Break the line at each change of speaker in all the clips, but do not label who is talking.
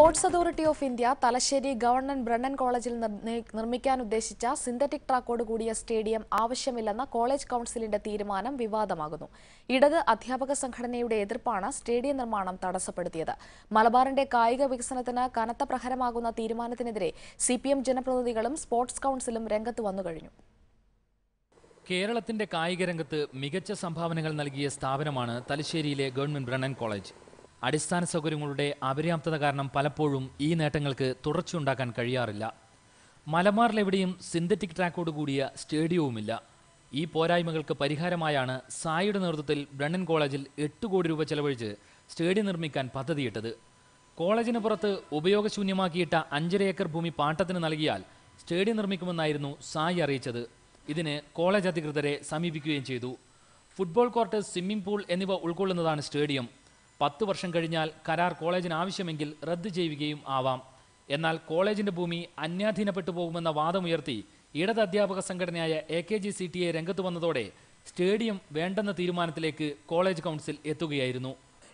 Sports authority of India Thalassery government Brennan കോളേജിൽ നിർമ്മിക്കാൻ ഉദ്ദേശിച്ച സിന്തറ്റിക് ട്രാക്കോട് കൂടിയ സ്റ്റേഡിയം ആവശ്യമില്ലെന്ന കോളേജ് കൌൺസിലിന്റെ തീരുമാനം വിവാദമാകുന്നു. ഇടത് അധ്യാപക സംഘടനയുടെ എതിർപ്പാണ് സ്റ്റേഡിയം നിർമ്മാണം തടസ്സപ്പെടുത്തിയത്. മലബാറിന്റെ കായിക വികസനത്തിന് കനത്ത പ്രഹരമാകുന്ന തീരുമാനത്തിനെതിരെ സി ജനപ്രതിനിധികളും സ്പോർട്സ് കൌൺസിലും രംഗത്ത് വന്നുകഴിഞ്ഞു
കേരളത്തിന്റെ കായിക രംഗത്ത് മികച്ച സംഭാവനകൾ നൽകിയ സ്ഥാപനമാണ് തലശ്ശേരിയിലെ ഗവൺമെന്റ് ബ്രണ്ണൻ കോളേജ്. അടിസ്ഥാന സൗകര്യങ്ങളുടെ അപര്യാപ്തത കാരണം പലപ്പോഴും ഈ നേട്ടങ്ങൾക്ക് തുടർച്ചയുണ്ടാക്കാൻ കഴിയാറില്ല. മലബാറിലെവിടെയും സിന്തറ്റിക് ട്രാക്കോട് കൂടിയ സ്റ്റേഡിയവുമില്ല. ഈ പോരായ്മകൾക്ക് പരിഹാരമായാണ് സായിയുടെ നേതൃത്വത്തിൽ ബ്രണ്ണൻ കോളേജിൽ എട്ട് കോടി രൂപ ചെലവഴിച്ച് സ്റ്റേഡിയം നിർമ്മിക്കാൻ പദ്ധതിയിട്ടത്. കോളേജിന് പുറത്ത് ഉപയോഗശൂന്യമാക്കിയിട്ട അഞ്ചര ഏക്കർ ഭൂമി പാട്ടത്തിന് നൽകിയാൽ സ്റ്റേഡിയം നിർമ്മിക്കുമെന്നായിരുന്നു സായി അറിയിച്ചത്. ഇതിന് കോളേജ് അധികൃതരെ സമീപിക്കുകയും ചെയ്തു. ഫുട്ബോൾ കോർട്ട് സ്വിമ്മിംഗ് പൂൾ എന്നിവ ഉൾക്കൊള്ളുന്നതാണ് സ്റ്റേഡിയം. പത്ത് വർഷം കഴിഞ്ഞാൽ കരാർ കോളേജിന് ആവശ്യമെങ്കിൽ റദ്ദ് ചെയ്യുകയും ആവാം. എന്നാൽ കോളേജിന്റെ ഭൂമി അന്യാധീനപ്പെട്ടു പോകുമെന്ന വാദമുയർത്തി ഇടത് അധ്യാപക സംഘടനയായ A K G C T A രംഗത്ത് വന്നതോടെ സ്റ്റേഡിയം വേണ്ടെന്ന തീരുമാനത്തിലേക്ക് കോളേജ് കൗൺസിൽ എത്തുകയായിരുന്നു.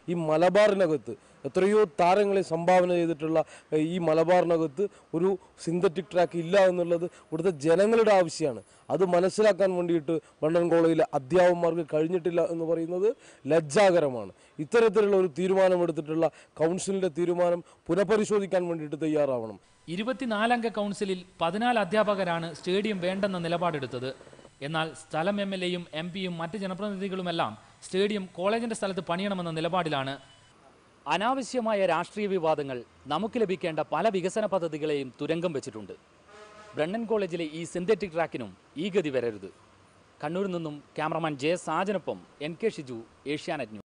ഈ മലബാറിനകത്ത് എത്രയോ താരങ്ങളെ സംഭാവന ചെയ്തിട്ടുള്ള ഈ മലബാറിനകത്ത് ഒരു സിന്തറ്റിക് ട്രാക്ക് ഇല്ല എന്നുള്ളത് ഇവിടുത്തെ ജനങ്ങളുടെ ആവശ്യമാണ്. അത് മനസ്സിലാക്കാൻ വേണ്ടിയിട്ട് വണ്ടൻ കോളേജിലെ അധ്യാപകന്മാർക്ക് കഴിഞ്ഞിട്ടില്ല എന്ന് പറയുന്നത് ലജ്ജാകരമാണ്. ഇത്തരത്തിലുള്ള ഒരു തീരുമാനമെടുത്തിട്ടുള്ള കൗൺസിലിന്റെ തീരുമാനം പുനഃപരിശോധിക്കാൻ വേണ്ടിയിട്ട് തയ്യാറാവണം.
ഇരുപത്തിനാലംഗ കൗൺസിലിൽ പതിനാല് അധ്യാപകരാണ് സ്റ്റേഡിയം വേണ്ടെന്ന നിലപാടെടുത്തത്. എന്നാൽ സ്ഥലം എം എൽ എയും എം പിയും മറ്റ് ജനപ്രതിനിധികളുമെല്ലാം സ്റ്റേഡിയം കോളേജിന്റെ സ്ഥലത്ത് പണിയണമെന്ന നിലപാടിലാണ് അനാവശ്യമായ രാഷ്ട്രീയ വിവാദങ്ങൾ നമുക്ക് ലഭിക്കേണ്ട പല വികസന പദ്ധതികളെയും തുരങ്കം വെച്ചിട്ടുണ്ട്. ബ്രണ്ണൻ കോളേജിലെ ഈ സിന്തറ്റിക് ട്രാക്കിനും ഈ ഗതി വരരുത്. കണ്ണൂരിൽ നിന്നും cameraman J സാജനൊപ്പം N K Shiju Asianet News.